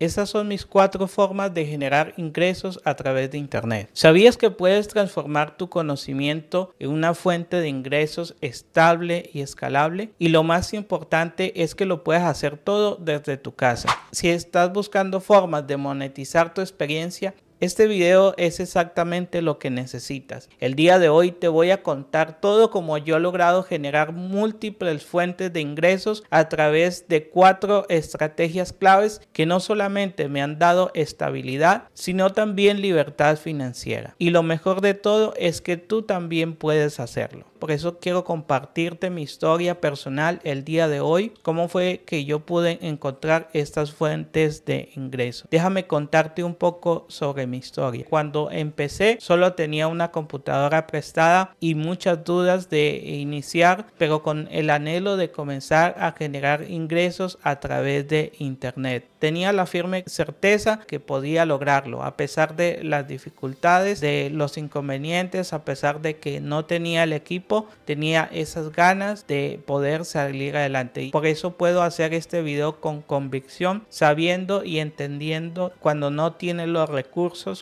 Estas son mis cuatro formas de generar ingresos a través de Internet. ¿Sabías que puedes transformar tu conocimiento en una fuente de ingresos estable y escalable? Y lo más importante es que lo puedes hacer todo desde tu casa. Si estás buscando formas de monetizar tu experiencia, este video es exactamente lo que necesitas. El día de hoy te voy a contar todo cómo yo he logrado generar múltiples fuentes de ingresos a través de cuatro estrategias claves que no solamente me han dado estabilidad, sino también libertad financiera. Y lo mejor de todo es que tú también puedes hacerlo. Por eso quiero compartirte mi historia personal el día de hoy, cómo fue que yo pude encontrar estas fuentes de ingresos. Déjame contarte un poco sobre mi historia. Cuando empecé solo tenía una computadora prestada y muchas dudas de iniciar, pero con el anhelo de comenzar a generar ingresos a través de internet. Tenía la firme certeza que podía lograrlo a pesar de las dificultades, de los inconvenientes, a pesar de que no tenía el equipo, tenía esas ganas de poder salir adelante. Y por eso puedo hacer este video con convicción, sabiendo y entendiendo cuando no tiene los recursos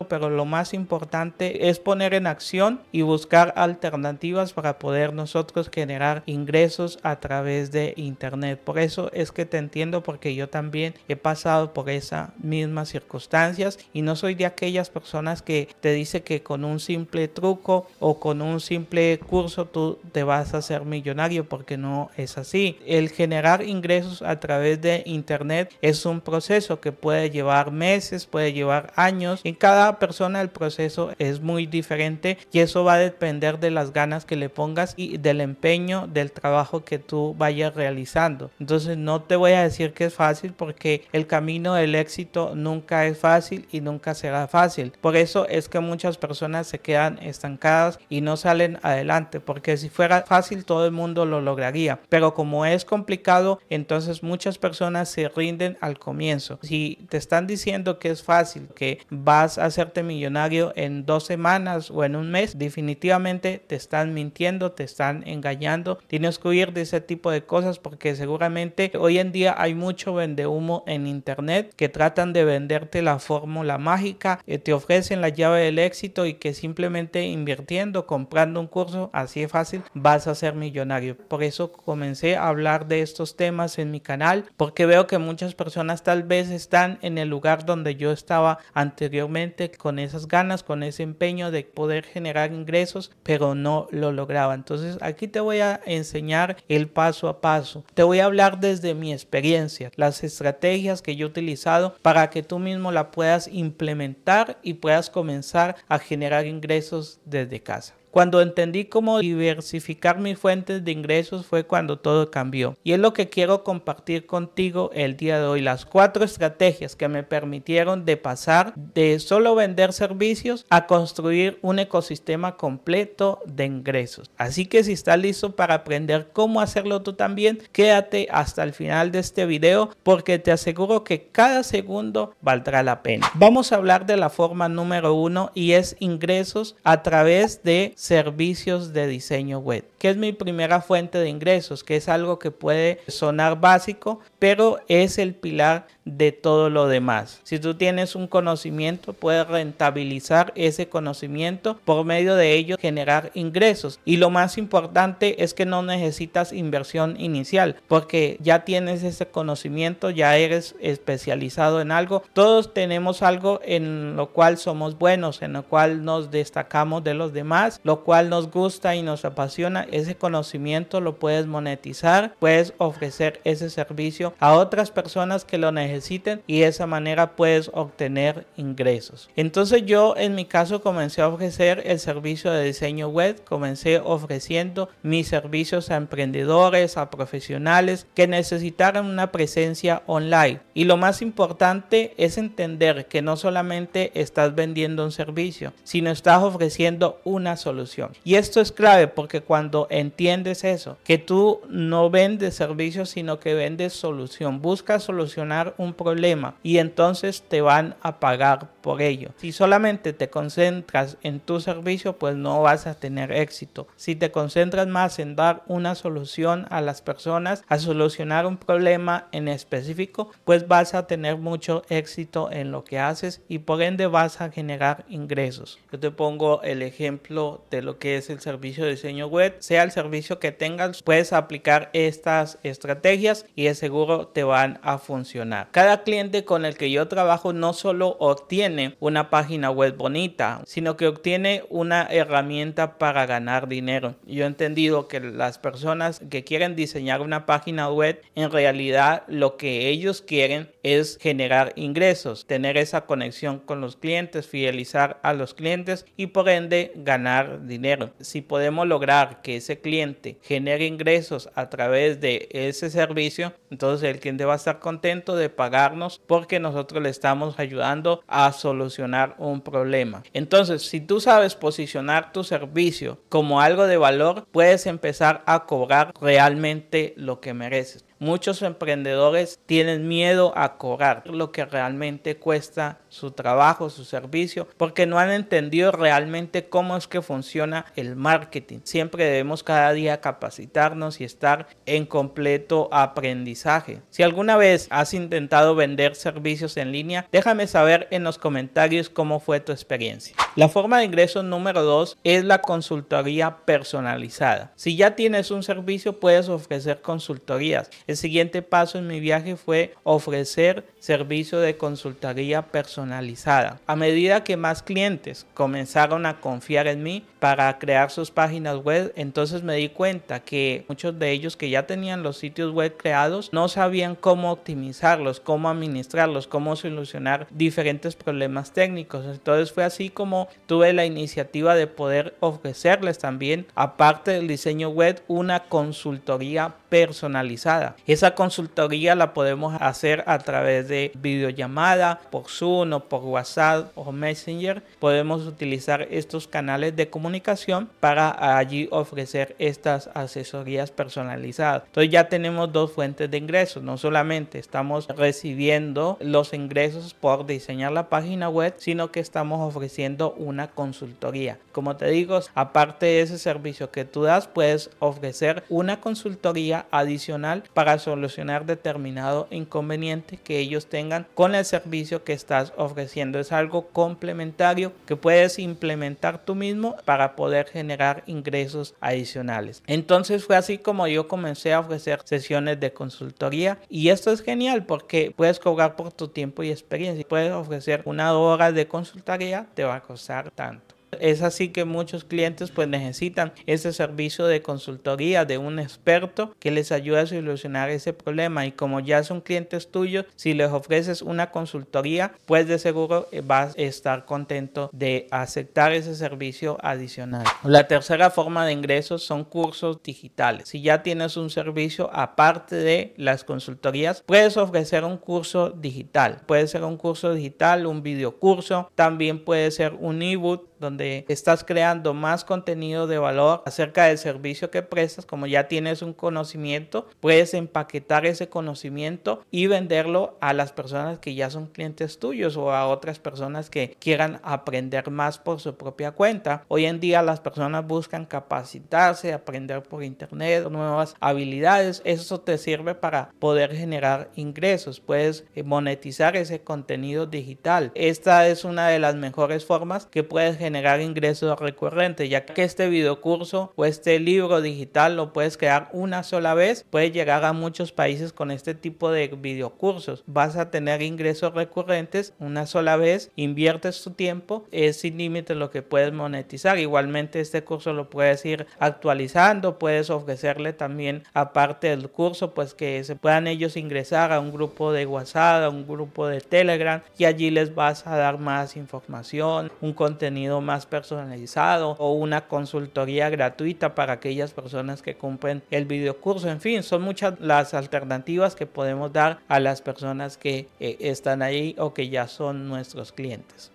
pero lo más importante es poner en acción y buscar alternativas para poder nosotros generar ingresos a través de internet. Por eso es que te entiendo porque yo también he pasado por esas mismas circunstancias y no soy de aquellas personas que te dice que con un simple truco o con un simple curso tú te vas a hacer millonario porque no es así. El generar ingresos a través de internet es un proceso que puede llevar meses, puede llevar años. En cada persona el proceso es muy diferente y eso va a depender de las ganas que le pongas y del empeño del trabajo que tú vayas realizando. Entonces no te voy a decir que es fácil porque el camino del éxito nunca es fácil y nunca será fácil. Por eso es que muchas personas se quedan estancadas y no salen adelante porque si fuera fácil todo el mundo lo lograría. Pero como es complicado, entonces muchas personas se rinden al comienzo. Si te están diciendo que es fácil, que vas hacerte millonario en dos semanas o en un mes, definitivamente te están mintiendo, te están engañando. Tienes que huir de ese tipo de cosas porque seguramente hoy en día hay mucho vende humo en internet que tratan de venderte la fórmula mágica, eh, te ofrecen la llave del éxito y que simplemente invirtiendo, comprando un curso así de vas a ser millonario. Por eso comencé a hablar de estos temas en mi canal porque veo que muchas personas tal vez están en el lugar donde yo estaba anteriormente con esas ganas, con ese empeño de poder generar ingresos, pero no lo lograba. Entonces aquí te voy a enseñar el paso a paso. Te voy a hablar desde mi experiencia, las estrategias que yo he utilizado para que tú mismo la puedas implementar y puedas comenzar a generar ingresos desde casa. Cuando entendí cómo diversificar mis fuentes de ingresos fue cuando todo cambió. Y es lo que quiero compartir contigo el día de hoy. Las cuatro estrategias que me permitieron de pasar de solo vender servicios a construir un ecosistema completo de ingresos. Así que si estás listo para aprender cómo hacerlo tú también, quédate hasta el final de este video porque te aseguro que cada segundo valdrá la pena. Vamos a hablar de la forma número uno y es ingresos a través de servicios de diseño web, que es mi primera fuente de ingresos, que es algo que puede sonar básico, pero es el pilar de todo lo demás. Si tú tienes un conocimiento, puedes rentabilizar ese conocimiento, por medio de ello generar ingresos. Y lo más importante es que no necesitas inversión inicial, porque ya tienes ese conocimiento, ya eres especializado en algo. Todos tenemos algo en lo cual somos buenos, en lo cual nos destacamos de los demás, lo cual nos gusta y nos apasiona. Ese conocimiento lo puedes monetizar, puedes ofrecer ese servicio a otras personas que lo necesitan y de esa manera puedes obtener ingresos. Entonces yo en mi caso comencé a ofrecer el servicio de diseño web, comencé ofreciendo mis servicios a emprendedores, a profesionales que necesitaran una presencia online. Y lo más importante es entender que no solamente estás vendiendo un servicio, sino estás ofreciendo una solución. Y esto es clave porque cuando entiendes eso, que tú no vendes servicios, sino que vendes solución, buscas solucionar un problema y entonces te van a pagar por ello. Si solamente te concentras en tu servicio, pues no vas a tener éxito. Si te concentras más en dar una solución a las personas, a solucionar un problema en específico, pues vas a tener mucho éxito en lo que haces y por ende vas a generar ingresos. Yo te pongo el ejemplo de lo que es el servicio de diseño web, sea el servicio que tengas, puedes aplicar estas estrategias y de seguro te van a funcionar. Cada cliente con el que yo trabajo no solo obtiene una página web bonita, sino que obtiene una herramienta para ganar dinero. Yo he entendido que las personas que quieren diseñar una página web, en realidad lo que ellos quieren es generar ingresos, tener esa conexión con los clientes, fidelizar a los clientes y por ende ganar dinero. Si podemos lograr que ese cliente genere ingresos a través de ese servicio, entonces el cliente va a estar contento de pagarnos porque nosotros le estamos ayudando a solucionar un problema. Entonces, si tú sabes posicionar tu servicio como algo de valor, puedes empezar a cobrar realmente lo que mereces. Muchos emprendedores tienen miedo a cobrar lo que realmente cuesta su trabajo, su servicio, porque no han entendido realmente cómo es que funciona el marketing. Siempre debemos cada día capacitarnos y estar en completo aprendizaje. Si alguna vez has intentado vender servicios en línea, déjame saber en los comentarios cómo fue tu experiencia. La forma de ingreso número dos es la consultoría personalizada. Si ya tienes un servicio, puedes ofrecer consultorías. El siguiente paso en mi viaje fue ofrecer servicio de consultoría personalizada. A medida que más clientes comenzaron a confiar en mí para crear sus páginas web, entonces me di cuenta que muchos de ellos que ya tenían los sitios web creados no sabían cómo optimizarlos, cómo administrarlos, cómo solucionar diferentes problemas técnicos. Entonces fue así como tuve la iniciativa de poder ofrecerles también, aparte del diseño web, una consultoría personalizada. Esa consultoría la podemos hacer a través de videollamada, por Zoom o por WhatsApp o Messenger. Podemos utilizar estos canales de comunicación para allí ofrecer estas asesorías personalizadas. Entonces ya tenemos dos fuentes de ingresos. No solamente estamos recibiendo los ingresos por diseñar la página web, sino que estamos ofreciendo una consultoría. Como te digo, aparte de ese servicio que tú das, puedes ofrecer una consultoría adicional para solucionar determinado inconveniente que ellos tengan con el servicio que estás ofreciendo. Es algo complementario que puedes implementar tú mismo para poder generar ingresos adicionales. Entonces fue así como yo comencé a ofrecer sesiones de consultoría y esto es genial porque puedes cobrar por tu tiempo y experiencia. Puedes ofrecer una hora de consultoría, te va a costar tanto. Es así que muchos clientes pues necesitan ese servicio de consultoría de un experto que les ayude a solucionar ese problema y como ya son clientes tuyos, si les ofreces una consultoría, pues de seguro eh, vas a estar contento de aceptar ese servicio adicional. La tercera forma de ingresos son cursos digitales. Si ya tienes un servicio aparte de las consultorías, puedes ofrecer un curso digital. Puede ser un curso digital, un video curso, también puede ser un ebook donde estás creando más contenido de valor acerca del servicio que prestas, como ya tienes un conocimiento, puedes empaquetar ese conocimiento y venderlo a las personas que ya son clientes tuyos o a otras personas que quieran aprender más por su propia cuenta. Hoy en día las personas buscan capacitarse, aprender por internet, nuevas habilidades. Eso te sirve para poder generar ingresos. Puedes eh, monetizar ese contenido digital. Esta es una de las mejores formas que puedes generar ingresos recurrentes, ya que este video curso o este libro digital lo puedes crear una sola vez, puedes llegar a muchos países con este tipo de cursos Vas a tener ingresos recurrentes una sola vez, inviertes tu tiempo, es sin límite lo que puedes monetizar. Igualmente este curso lo puedes ir actualizando, puedes ofrecerle también aparte del curso, pues que se puedan ellos ingresar a un grupo de WhatsApp, a un grupo de Telegram y allí les vas a dar más información, un contenido más personalizado o una consultoría gratuita para aquellas personas que cumplen el video curso. En fin, son muchas las alternativas que podemos dar a las personas que eh, están ahí o que ya son nuestros clientes.